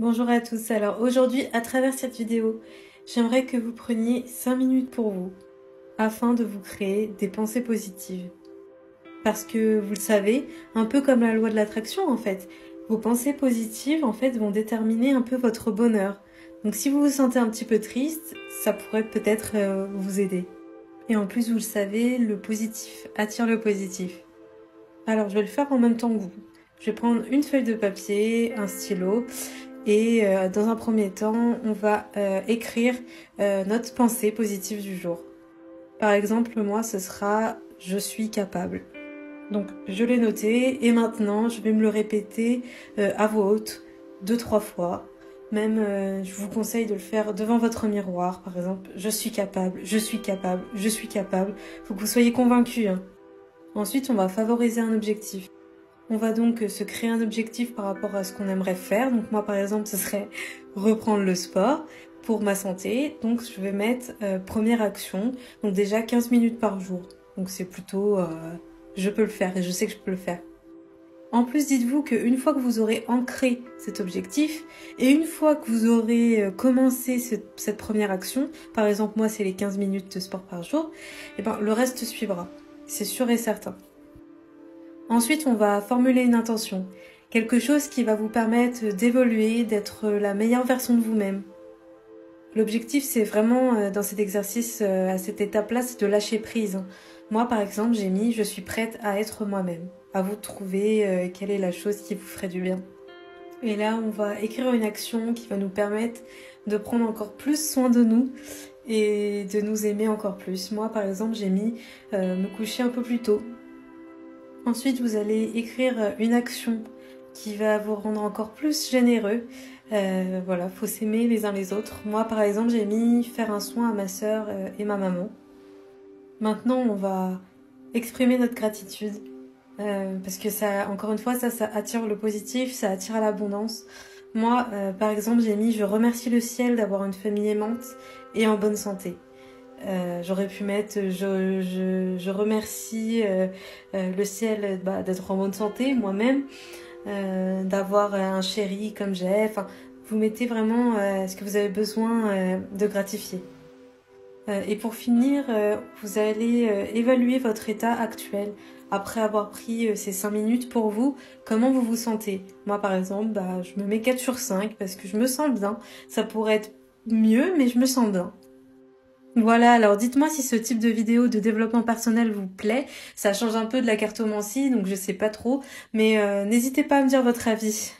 Bonjour à tous, alors aujourd'hui à travers cette vidéo, j'aimerais que vous preniez 5 minutes pour vous afin de vous créer des pensées positives. Parce que vous le savez, un peu comme la loi de l'attraction en fait, vos pensées positives en fait vont déterminer un peu votre bonheur. Donc si vous vous sentez un petit peu triste, ça pourrait peut-être euh, vous aider. Et en plus vous le savez, le positif attire le positif. Alors je vais le faire en même temps que vous. Je vais prendre une feuille de papier, un stylo et euh, dans un premier temps, on va euh, écrire euh, notre pensée positive du jour. Par exemple, moi, ce sera je suis capable. Donc, je l'ai noté et maintenant, je vais me le répéter à voix haute deux, trois fois. Même, je vous conseille de le faire devant votre miroir, par exemple. Je suis capable, je suis capable, je suis capable. Faut que vous soyez convaincu. Hein. Ensuite, on va favoriser un objectif. On va donc se créer un objectif par rapport à ce qu'on aimerait faire. Donc moi par exemple ce serait reprendre le sport pour ma santé. Donc je vais mettre euh, première action. Donc déjà 15 minutes par jour. Donc c'est plutôt euh, je peux le faire et je sais que je peux le faire. En plus, dites-vous qu'une fois que vous aurez ancré cet objectif et une fois que vous aurez euh, commencé cette première action, par exemple moi c'est les 15 minutes de sport par jour, et eh ben le reste suivra. C'est sûr et certain. Ensuite, on va formuler une intention, quelque chose qui va vous permettre d'évoluer, d'être la meilleure version de vous-même. L'objectif, c'est vraiment, euh, dans cet exercice, euh, à cette étape-là, c'est de lâcher prise. Moi, par exemple, j'ai mis je suis prête à être moi-même. À vous trouver euh, quelle est la chose qui vous ferait du bien. Et là, on va écrire une action qui va nous permettre de prendre encore plus soin de nous et de nous aimer encore plus. Moi, par exemple, j'ai mis me coucher un peu plus tôt. Ensuite, vous allez écrire euh, une action qui va vous rendre encore plus généreux. Euh, voilà, faut s'aimer les uns les autres. Moi, par exemple, j'ai mis faire un soin à ma sœur euh, et ma maman. Maintenant, on va exprimer notre gratitude. parce que ça, encore une fois, ça, ça attire le positif, ça attire l'abondance. Moi, par exemple, j'ai mis je remercie le ciel d'avoir une famille aimante et en bonne santé. Euh, j'aurais pu mettre je, remercie euh, euh, le ciel bah, d'être en bonne santé, moi-même, d'avoir un chéri comme j'ai. Enfin, vous mettez vraiment ce que vous avez besoin de gratifier. et pour finir, vous allez évaluer votre état actuel après avoir pris ces 5 minutes pour vous, comment vous vous sentez? Moi par exemple, bah, je me mets 4 sur 5 parce que je me sens bien. Ça pourrait être mieux, mais je me sens bien. Voilà, alors dites-moi si ce type de vidéo de développement personnel vous plaît. Ça change un peu de la cartomancie, donc je sais pas trop, mais euh, n'hésitez pas à me dire votre avis.